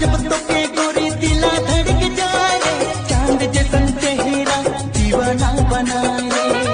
जब तो के दिला धड़क जाए चाँद जैसन चेहरा दीवाना बनाए।